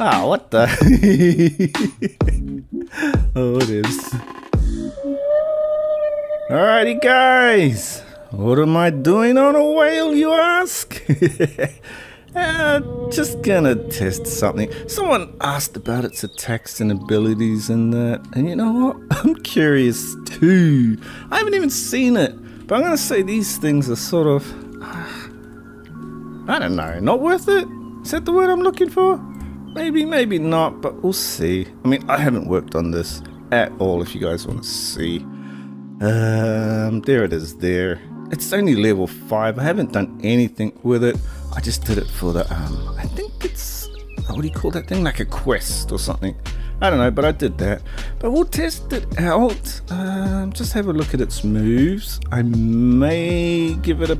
ah, what the? oh, it is. Alrighty, guys. What am I doing on a whale, you ask? uh, just gonna test something. Someone asked about its attacks and abilities and that, and you know what? I'm curious too. I haven't even seen it, but I'm gonna say these things are sort of. I don't know, not worth it? Is that the word I'm looking for? Maybe, maybe not, but we'll see. I mean, I haven't worked on this at all if you guys want to see. Um, there it is there. It's only level 5. I haven't done anything with it. I just did it for the, um, I think it's, what do you call that thing? Like a quest or something. I don't know, but I did that. But we'll test it out. Um, just have a look at its moves. I may give it a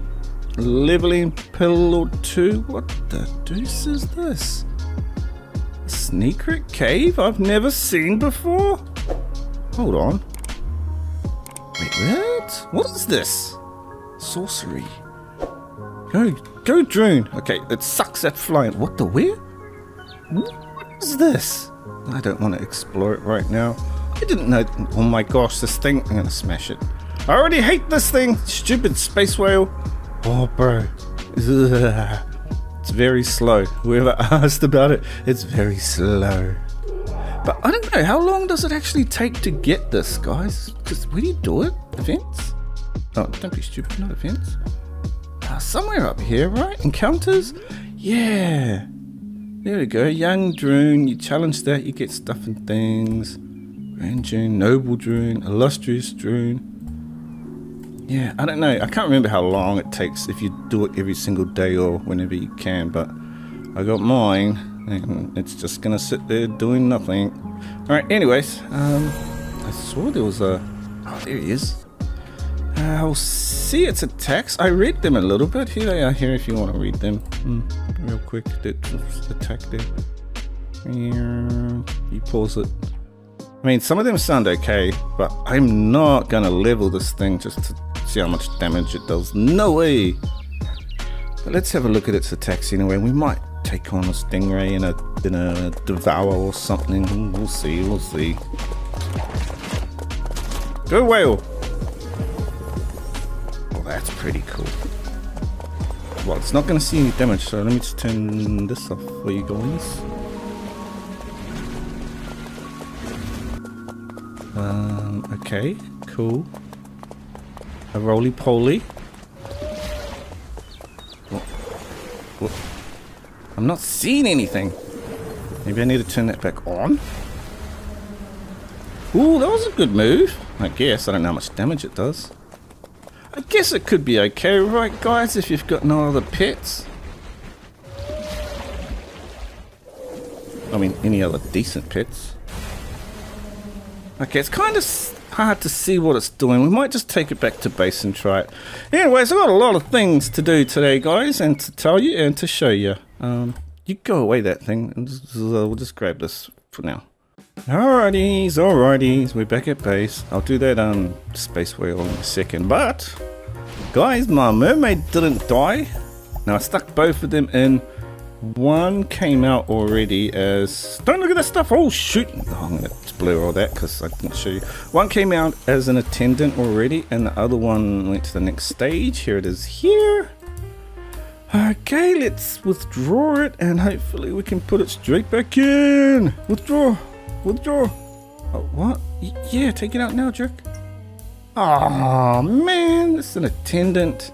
leveling pill or two. What the deuce is this? A cave I've never seen before? Hold on. Wait, what? What is this? Sorcery. Go, go, Drone. Okay, it sucks at flying. What the where? What is this? I don't want to explore it right now. I didn't know. Oh my gosh, this thing. I'm gonna smash it. I already hate this thing. Stupid space whale. Oh, bro. It's very slow. Whoever asked about it, it's very slow. But I don't know, how long does it actually take to get this, guys? Because where do you do it? The fence? Oh, don't be stupid, not events. Uh, somewhere up here, right? Encounters? Yeah. There we go. Young Drone. You challenge that, you get stuff and things. Grand Drone, Noble Drone, Illustrious Drone. Yeah, I don't know. I can't remember how long it takes if you do it every single day or whenever you can, but I got mine and it's just gonna sit there doing nothing. Alright, anyways, um, I saw there was a. Oh, there he is. Uh, I'll see its attacks. I read them a little bit. Here they are here if you want to read them. Mm, real quick, the attack there. You pause it. I mean, some of them sound okay, but I'm not gonna level this thing just to see how much damage it does. No way! But let's have a look at its attacks anyway. We might take on a stingray in a in a devour or something. We'll see. We'll see. Go whale. Oh, that's pretty cool. Well, it's not going to see any damage, so let me just turn this off for you guys. Um, okay, cool. A roly-poly. I'm not seeing anything. Maybe I need to turn that back on. Ooh, that was a good move. I guess. I don't know how much damage it does. I guess it could be okay, right, guys, if you've got no other pets. I mean, any other decent pets. Okay, it's kind of hard to see what it's doing. We might just take it back to base and try it. Anyways, I've got a lot of things to do today, guys, and to tell you and to show you. Um, you go away that thing. And uh, we'll just grab this for now. Alrighties, alrighties, we're back at base. I'll do that um space whale in a second. But guys, my mermaid didn't die. Now I stuck both of them in. One came out already as don't look at that stuff. Oh shoot! Oh, I'm gonna blur all that because I didn't show you. One came out as an attendant already, and the other one went to the next stage. Here it is here. Okay, let's withdraw it and hopefully we can put it straight back in. Withdraw. Withdraw. Oh, what? Yeah, take it out now, jerk. Oh, man. This is an attendant.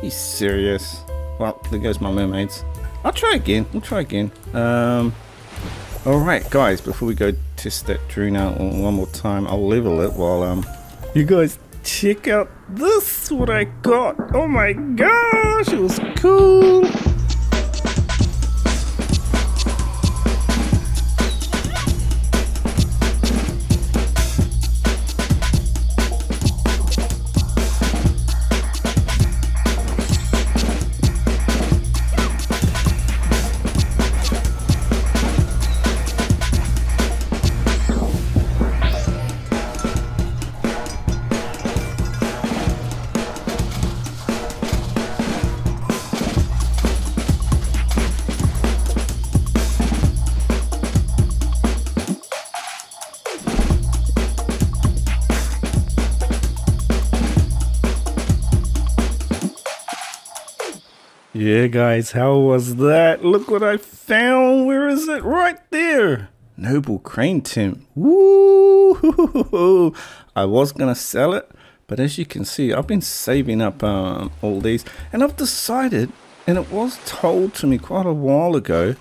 He's serious. Well, there goes my mermaids. I'll try again. We'll try again. Um, Alright, guys, before we go test that drone out one more time, I'll level it while um, you guys check out this what I got. Oh my gosh, it was cool. Yeah, guys, how was that? Look what I found. Where is it? Right there. Noble Crane Temp. Woo! I was going to sell it, but as you can see, I've been saving up um, all these, and I've decided, and it was told to me quite a while ago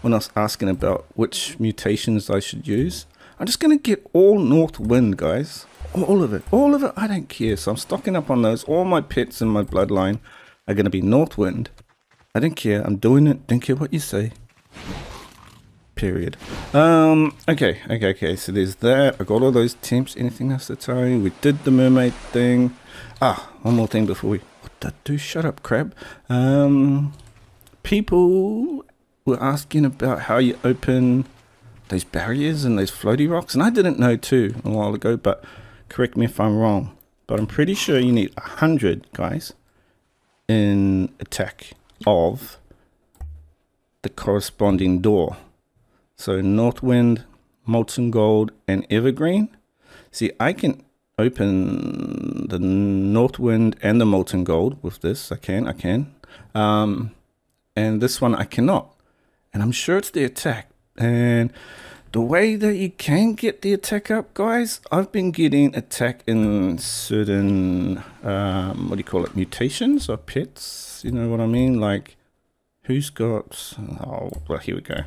when I was asking about which mutations I should use. I'm just going to get all North Wind, guys. All of it. All of it. I don't care. So I'm stocking up on those. All my pets in my bloodline are going to be North Wind. I don't care. I'm doing it. Don't care what you say. Period. Um. Okay. Okay. Okay. So there's that. I got all those temps. Anything else to tell you? We did the mermaid thing. Ah, one more thing before we. What I do? Shut up, crab. Um. People were asking about how you open those barriers and those floaty rocks, and I didn't know too a while ago. But correct me if I'm wrong. But I'm pretty sure you need a hundred guys in attack of the corresponding door. So Northwind, Molten Gold, and Evergreen. See, I can open the Northwind and the Molten Gold with this. I can, I can. Um, and this one I cannot. And I'm sure it's the attack. And the way that you can get the attack up, guys, I've been getting attack in certain, um, what do you call it, mutations or pets? You know what I mean? Like, who's got, oh, well, here we go.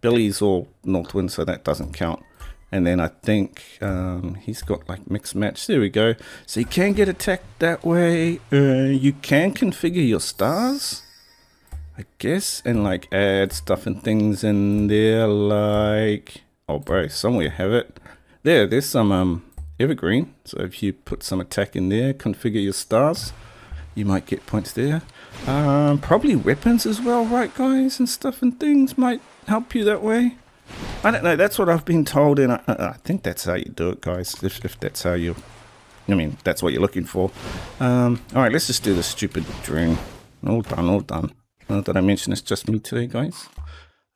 Billy's all Northwind, so that doesn't count. And then I think um, he's got like mixed match. There we go. So you can get attacked that way. Uh, you can configure your stars. I guess, and like add stuff and things in there like, oh bro, somewhere you have it. There, there's some um, evergreen. So if you put some attack in there, configure your stars, you might get points there. Um, probably weapons as well, right guys, and stuff and things might help you that way. I don't know, that's what I've been told, and I, I think that's how you do it, guys, if, if that's how you, I mean, that's what you're looking for. Um, alright, let's just do the stupid drone. All done, all done. Uh, did I mention it's just me today, guys?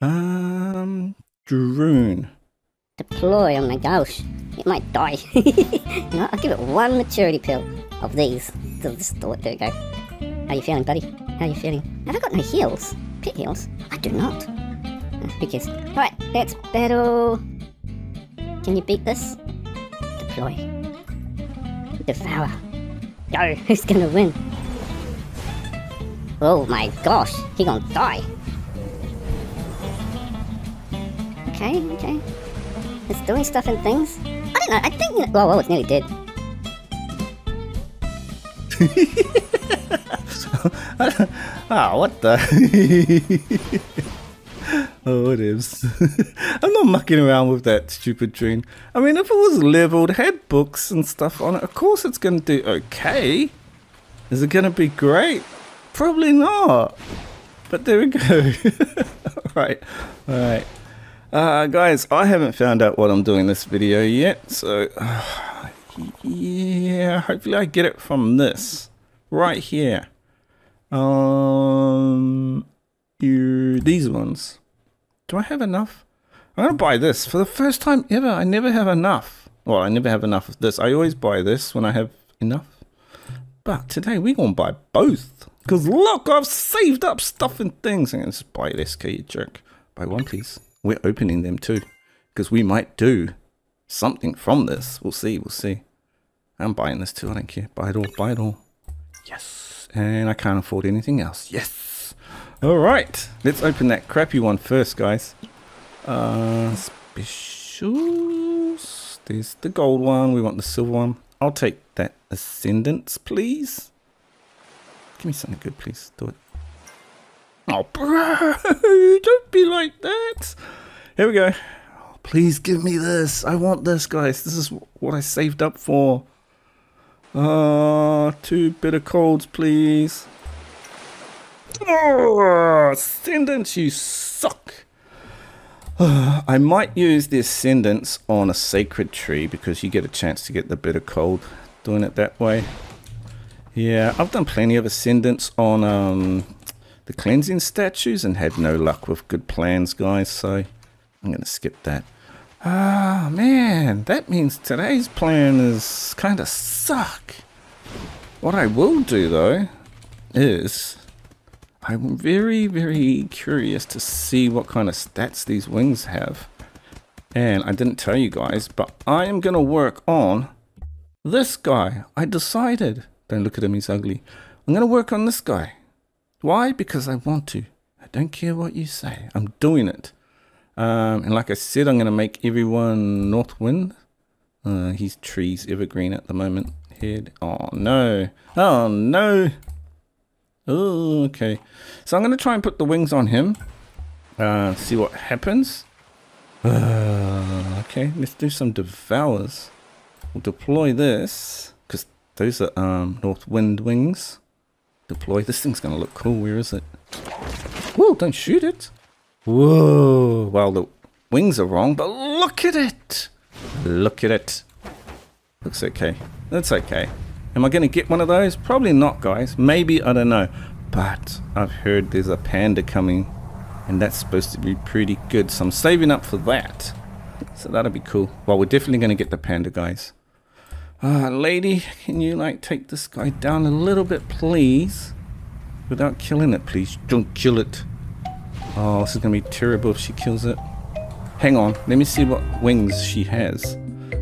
Um, Droon. Deploy, oh my gosh. It might die. no, I'll give it one maturity pill of these. This, there we go. How you feeling, buddy? How you feeling? Have I got no heels? Pit heels? I do not. Uh, who cares? Alright, let's battle. Can you beat this? Deploy. Devour. Go, who's gonna win? Oh my gosh, he gonna die. Okay, okay. It's doing stuff and things. I don't know, I think... Whoa, whoa, it's nearly dead. oh, what the? oh, it is. I'm not mucking around with that stupid drone. I mean, if it was leveled, had books and stuff on it, of course it's going to do okay. Is it going to be great? Probably not. But there we go. right. Alright. Uh, guys, I haven't found out what I'm doing this video yet. So, uh, yeah, hopefully I get it from this. Right here. Um, you, these ones. Do I have enough? I'm to buy this. For the first time ever, I never have enough. Well, I never have enough of this. I always buy this when I have enough. But today we're to buy both. Because look, I've saved up stuff and things. I'm going to buy this, okay, you jerk. Buy one, please. We're opening them too. Because we might do something from this. We'll see, we'll see. I'm buying this too, I don't care. Buy it all, buy it all. Yes. And I can't afford anything else. Yes. Alright. Let's open that crappy one first, guys. Uh, specials. There's the gold one. We want the silver one. I'll take that Ascendance, please. Give me something good, please. Do it. Oh, bro, don't be like that. Here we go. please give me this. I want this, guys. This is what I saved up for. Uh, two bitter colds, please. Oh, Ascendance, you suck. I might use the Ascendance on a Sacred Tree because you get a chance to get the bitter cold doing it that way. Yeah, I've done plenty of Ascendance on um, the cleansing statues and had no luck with good plans, guys, so I'm going to skip that. Ah, man, that means today's plan is kind of suck. What I will do, though, is I'm very, very curious to see what kind of stats these wings have. And I didn't tell you guys, but I am going to work on this guy. I decided. Don't look at him, he's ugly. I'm going to work on this guy. Why? Because I want to. I don't care what you say. I'm doing it. Um, and like I said, I'm going to make everyone north wind. Uh, he's trees evergreen at the moment. Head. Oh, no. Oh, no. Oh, okay. So I'm going to try and put the wings on him. Uh, see what happens. Uh, okay, let's do some devours. We'll deploy this, because those are um, north wind wings. Deploy. This thing's going to look cool. Where is it? Whoa, don't shoot it. Whoa. Well, the wings are wrong, but look at it. Look at it. Looks okay. That's okay. Am I going to get one of those? Probably not, guys. Maybe, I don't know. But I've heard there's a panda coming, and that's supposed to be pretty good. So I'm saving up for that. So that'll be cool. Well, we're definitely going to get the panda, guys. Uh, lady, can you, like, take this guy down a little bit, please? Without killing it, please. Don't kill it. Oh, this is to be terrible if she kills it. Hang on. Let me see what wings she has.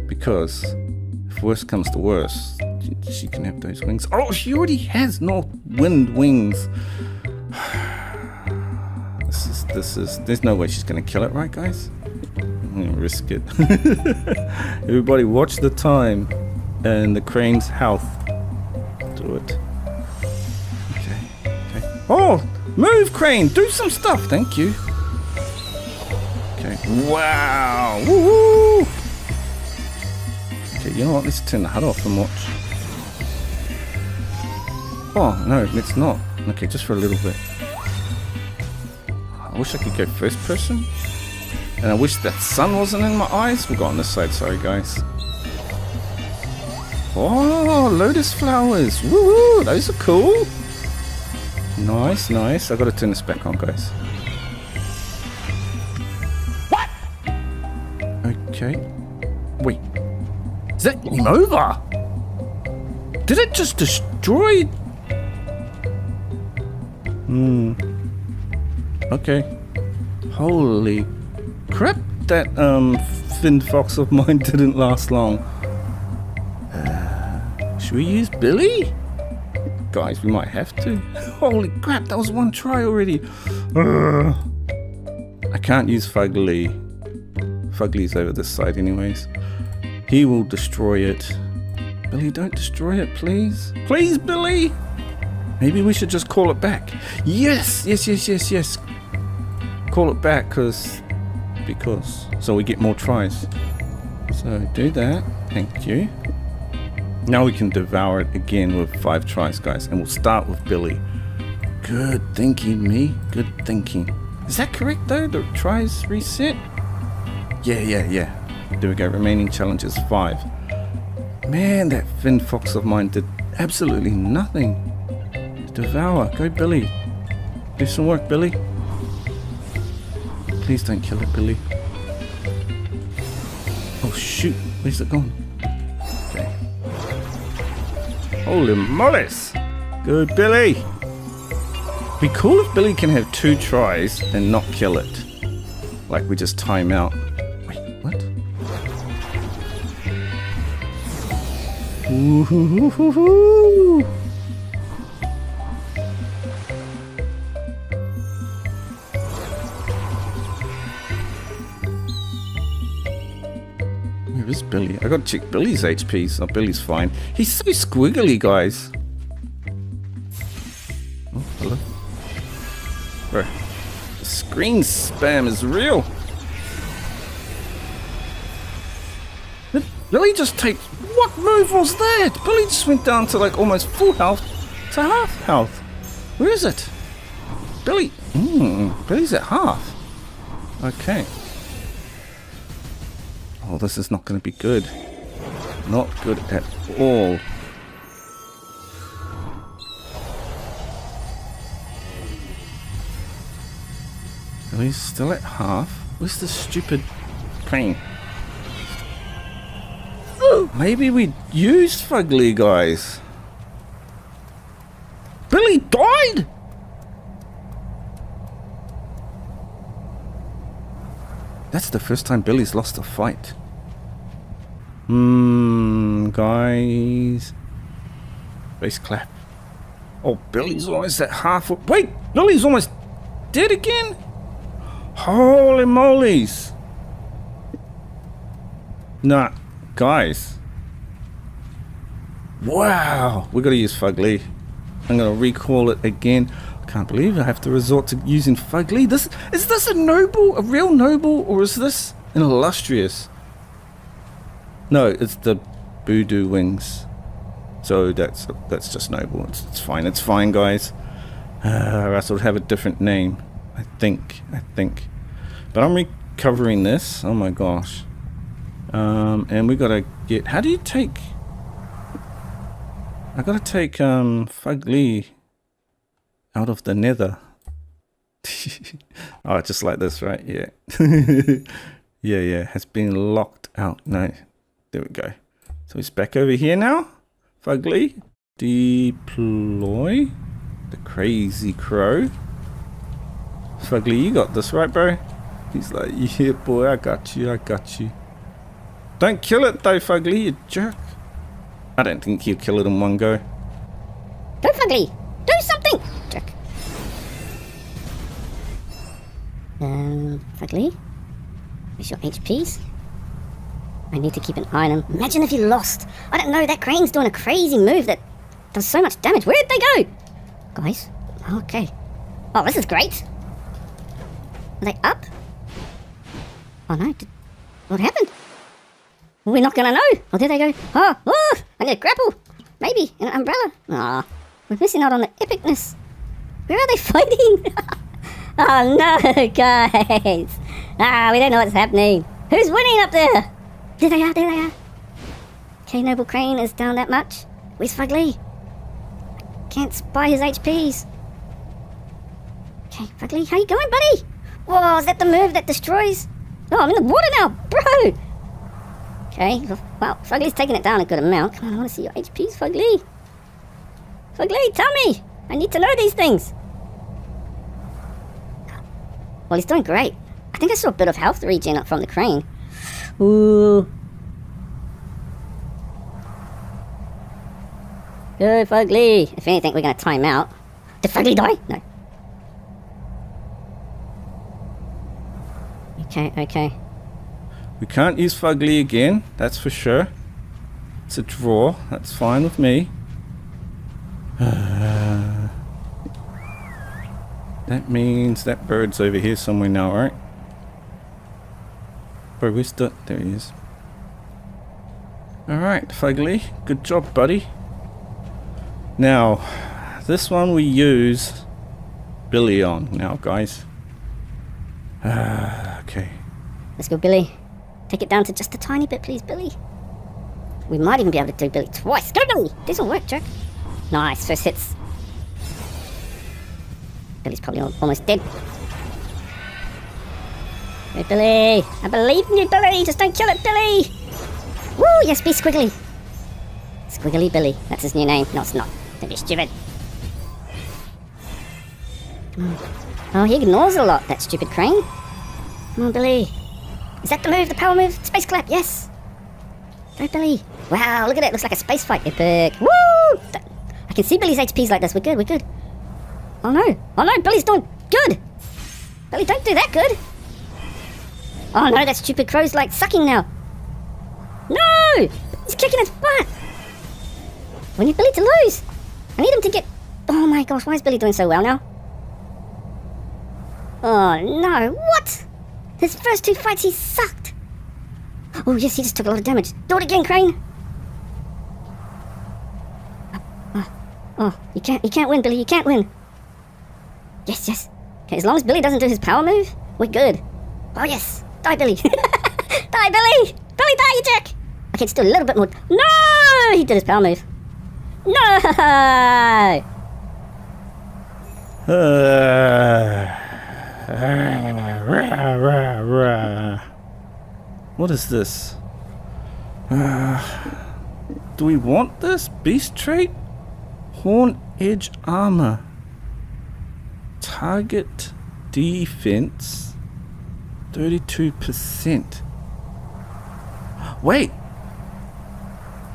Because if worse comes to worse, she can have those wings. Oh, she already has North Wind wings. This is, this is, there's no way she's to kill it, right, guys? I'm gonna risk it. Everybody watch the time and the crane's health. Do it. Okay, okay. Oh, move, crane! Do some stuff, thank you. Okay, wow! Woohoo! Okay, you know what? Let's turn the HUD off and watch. Oh, no, it's not. Okay, just for a little bit. I wish I could go first person. And I wish that sun wasn't in my eyes. We'll go on this side, sorry guys. Oh, lotus flowers. Woo, those are cool. Nice, nice. I've gotta turn this back on, guys. What? Okay. Wait. Is that game over? Did it just destroy? Hmm. Okay. Holy crap. That um fin fox of mine didn't last long. Should we use Billy? Guys, we might have to. Holy crap, that was one try already. Uh, I can't use Fugly. Fugly's over this side anyways. He will destroy it. Billy, don't destroy it, please. Please, Billy! Maybe we should just call it back. Yes, yes, yes, yes, yes. Call it back, cause, because, so we get more tries. So do that. Thank you. Now we can devour it again with five tries, guys. And we'll start with Billy. Good thinking, me. Good thinking. Is that correct, though? The tries reset? Yeah, yeah, yeah. There we go. Remaining challenges, five. Man, that Fin Fox of mine did absolutely nothing. Devour. Go, Billy. Do some work, Billy. Please don't kill it, Billy. Oh, shoot. Where's it gone? Holy mollies! Good Billy! Be cool if Billy can have two tries and not kill it. Like we just time out. Wait, what? Ooh, Where I gotta check Billy's HPs. Oh, Billy's fine. He's so squiggly, guys. Oh, hello. Bro, the screen spam is real. Did Billy just take... What move was that? Billy just went down to like almost full health to half health. Where is it? Billy... Hmm, Billy's at half. Okay. Oh, this is not going to be good. Not good at all. Are we still at half? Where's the stupid plane? Maybe we used Fugly guys. Billy died? That's the first time Billy's lost a fight. Hmm, guys. Base clap. Oh, Billy's almost at half. Wait, Billy's almost dead again? Holy molies. Nah, guys. Wow, we gotta use Fugly. I'm gonna recall it again. I can't believe I have to resort to using Fugly. This is this a noble, a real noble, or is this an illustrious? No, it's the Voodoo wings. So that's that's just noble. It's, it's fine. It's fine, guys. Uh, else would have a different name. I think. I think. But I'm recovering this. Oh my gosh. Um, and we gotta get. How do you take? I gotta take um Fugly out of the nether. oh, just like this, right? Yeah. yeah, yeah. Has been locked out. No. There we go. So he's back over here now. Fugly. Deploy. The crazy crow. Fugly, you got this, right, bro? He's like, yeah, boy, I got you, I got you. Don't kill it, though, Fugly, you jerk. I don't think he'll kill it in one go. Go, Fugly! Do something! Jerk. Um, Fugly? Where's your HPs? I need to keep an eye on him. Imagine if he lost. I don't know, that crane's doing a crazy move that does so much damage. Where'd they go? Guys? Okay. Oh, this is great. Are they up? Oh no, did, what happened? We're not gonna know. Or did they go, oh, oh, I need a grapple. Maybe, an umbrella. Ah, we're missing out on the epicness. Where are they fighting? oh no, guys. Ah, we don't know what's happening. Who's winning up there? There they uh, are, there they uh, are. Okay, Noble Crane is down that much. Where's Fugly? Can't spy his HPs. Okay, Fugly, how you going, buddy? Whoa, is that the move that destroys? Oh, I'm in the water now, bro! Okay, well, Fugly's taking it down a good amount. Come on, I want to see your HPs, Fugly. Fugly, tell me! I need to know these things. Well, he's doing great. I think I saw a bit of health regen up from the crane. Ooh. Go, Fugly. If anything, we're going to time out. Did Fugly die? No. Okay, okay. We can't use Fugly again, that's for sure. It's a draw, that's fine with me. That means that bird's over here somewhere now, right? Where's the... There he is. Alright, Fugly. Good job, buddy. Now, this one we use Billy on now, guys. Uh, okay. Let's go, Billy. Take it down to just a tiny bit, please, Billy. We might even be able to do Billy twice. Go, Billy! This will work, Jack. Nice, first hits. Billy's probably almost dead. Billy! I believe in you, Billy! Just don't kill it, Billy! Woo! Yes, be squiggly! Squiggly Billy. That's his new name. No, it's not. Don't be stupid. Hmm. Oh, he ignores a lot, that stupid crane. Come on, Billy. Is that the move? The power move? Space clap, yes! Go, Billy. Wow, look at it. Looks like a space fight. Epic. Woo! I can see Billy's HP's like this. We're good, we're good. Oh no. Oh no, Billy's doing good! Billy, don't do that good! Oh no, that stupid crow's like sucking now. No! He's kicking his butt! We need Billy to lose! I need him to get... Oh my gosh, why is Billy doing so well now? Oh no, what? His first two fights he sucked! Oh yes, he just took a lot of damage. Do it again, Crane! Oh, oh, you can't, you can't win, Billy, you can't win! Yes, yes. Okay, as long as Billy doesn't do his power move, we're good. Oh yes! Die, Billy! die, Billy! Billy, die, you jerk! Okay, let's do a little bit more. No! He did his power move. No! what is this? Do we want this? Beast trait? Horn edge armor. Target defense 32%. Wait.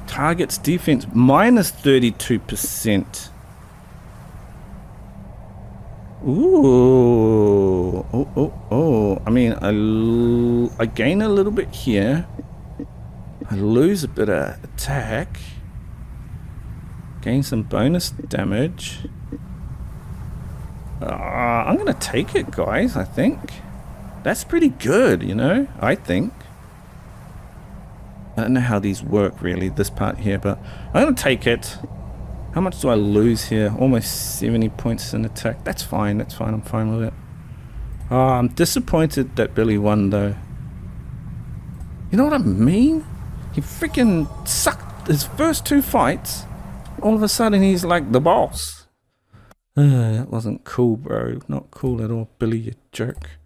Target's defense minus 32%. Ooh. Oh, oh, oh. I mean, I, I gain a little bit here. I lose a bit of attack. Gain some bonus damage. Uh, I'm going to take it, guys, I think. That's pretty good, you know, I think. I don't know how these work, really, this part here, but I'm going to take it. How much do I lose here? Almost 70 points in attack. That's fine. That's fine. I'm fine with it. Oh, I'm disappointed that Billy won, though. You know what I mean? He freaking sucked his first two fights. All of a sudden, he's like the boss. Uh, that wasn't cool, bro. Not cool at all. Billy, you jerk.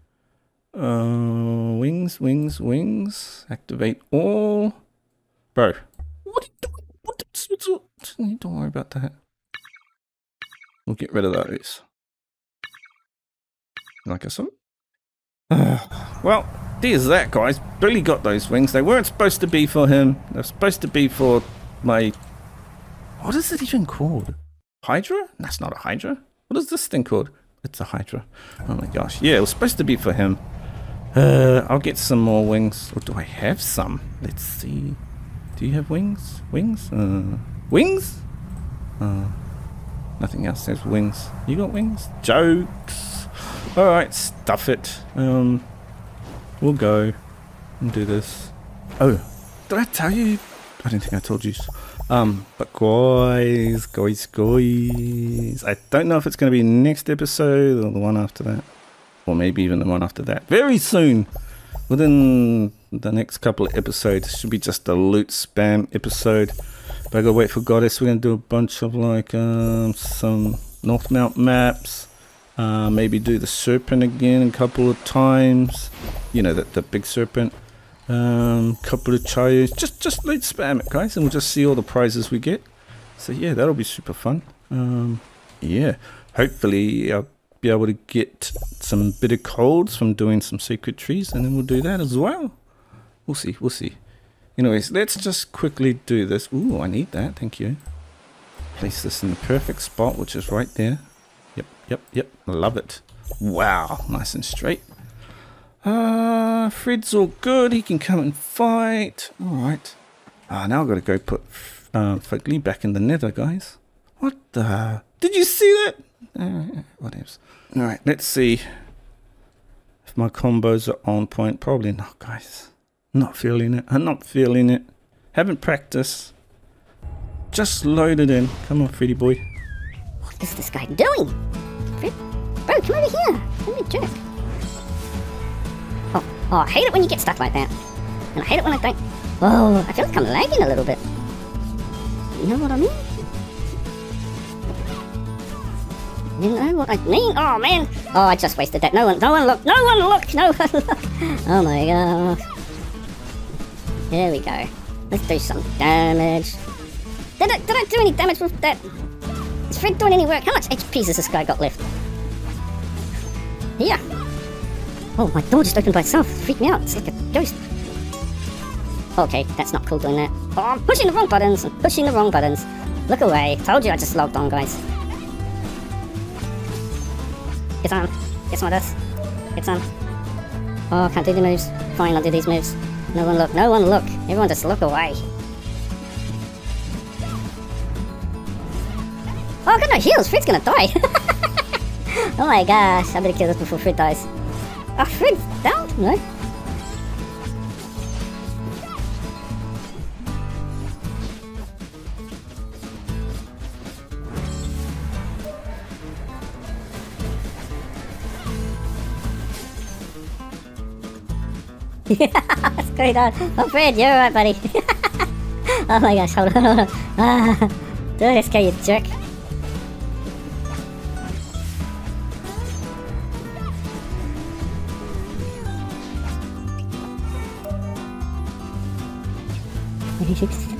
Uh, wings, wings, wings. Activate all. Bro. What? What? What's, what's, don't worry about that. We'll get rid of those. Like I said. well, there's that, guys. Billy got those wings. They weren't supposed to be for him. They're supposed to be for my... What is it even called? Hydra? That's not a Hydra. What is this thing called? It's a Hydra. Oh my gosh. Yeah, it was supposed to be for him. Uh, I'll get some more wings. Or do I have some? Let's see. Do you have wings? Wings? Uh, wings? Uh, nothing else says wings. You got wings? Jokes. Alright, stuff it. Um, we'll go and do this. Oh, did I tell you? I don't think I told you. Um, but guys, guys, guys, I don't know if it's going to be next episode or the one after that, or maybe even the one after that. Very soon, within the next couple of episodes, should be just a loot spam episode. But I gotta wait for Goddess. We're gonna do a bunch of like um, some North Mount maps. Uh, maybe do the serpent again a couple of times. You know, that the big serpent. Um, couple of chayos. Just, just let's spam it, guys, and we'll just see all the prizes we get. So yeah, that'll be super fun. Um, yeah, hopefully I'll be able to get some bitter colds from doing some sacred trees, and then we'll do that as well. We'll see. We'll see. Anyways, let's just quickly do this. Ooh, I need that. Thank you. Place this in the perfect spot, which is right there. Yep, yep, yep. I love it. Wow, nice and straight. Uh, Fred's all good. He can come and fight. All right. Ah, now I've got to go put uh, back in the nether, guys. What the? Did you see that? Uh, whatever. All right, let's see if my combos are on point. Probably not, guys. Not feeling it. I'm not feeling it. Haven't practiced. Just load it in. Come on, Freddy boy. What is this guy doing? Fred? Bro, come over here. Don't be a jerk. Oh, oh, I hate it when you get stuck like that. And I hate it when I don't... Oh, I feel like I'm lagging a little bit. You know what I mean? You know what I mean? Oh, man. Oh, I just wasted that. No one, no one look. No one look. No one look. Oh, my God. Here we go. Let's do some damage. Did I, did I do any damage with that? Is Fred doing any work? How much HP has this guy got left? Here. Oh, my door just opened by itself. It freaked me out. It's like a ghost. Okay, that's not cool doing that. Oh, I'm pushing the wrong buttons. I'm pushing the wrong buttons. Look away. Told you I just logged on, guys. Get on. Some of this. Get some. Oh, can't do the moves. Fine, I'll do these moves. No one look. No one look. Everyone just look away. Oh, I've got no heals. Fred's gonna die. oh my gosh. I better kill this before Fred dies. Ah, oh, Fred's down? No. What's going on? Oh, Fred, you're alright, buddy. oh my gosh, hold on, hold on. Ah, do this, guy, you jerk.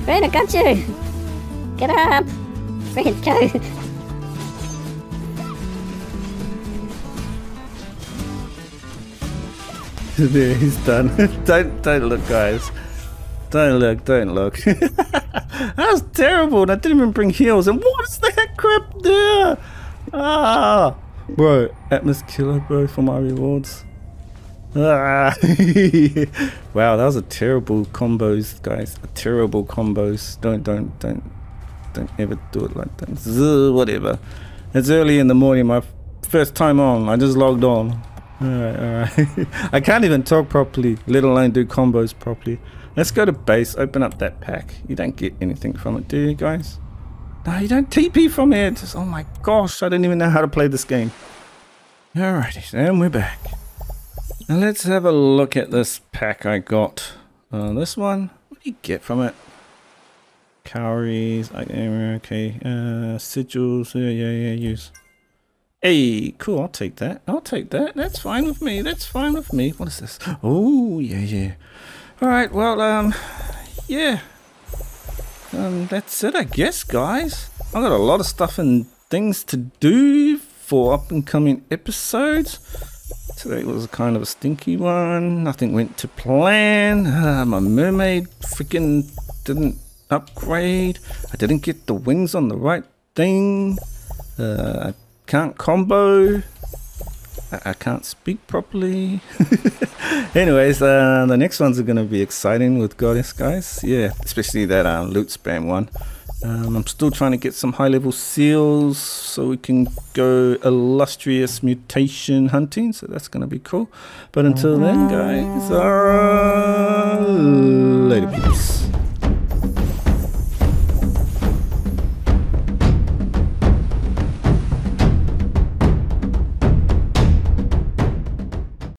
Fred, I got you! Get up! Fred, go! He's done. don't don't look, guys. Don't look, don't look. that was terrible, and I didn't even bring heals. And what is that crap there? Ah, bro, Atmos killer, bro, for my rewards. Ah. wow, that was a terrible combos, guys. A terrible combos. Don't, don't, don't, don't ever do it like that. Whatever. It's early in the morning. My first time on. I just logged on. Alright, alright. I can't even talk properly, let alone do combos properly. Let's go to base, open up that pack. You don't get anything from it, do you guys? No, you don't TP from it. Just, oh my gosh, I don't even know how to play this game. Alrighty, and we're back. Now let's have a look at this pack I got. Uh, this one, what do you get from it? Cowries, okay, uh, sigils, yeah, yeah, yeah, use. Hey, cool, I'll take that. I'll take that. That's fine with me. That's fine with me. What is this? Oh, yeah, yeah. Alright, well, um, yeah. Um, that's it, I guess, guys. I've got a lot of stuff and things to do for up and coming episodes. Today was kind of a stinky one. Nothing went to plan. Uh, my mermaid freaking didn't upgrade. I didn't get the wings on the right thing. Uh, I can't combo. I, I can't speak properly. Anyways, uh, the next ones are going to be exciting with Goddess, guys. Yeah, especially that uh, loot spam one. Um, I'm still trying to get some high level seals so we can go illustrious mutation hunting. So that's going to be cool. But until then, guys, uh, later peeps.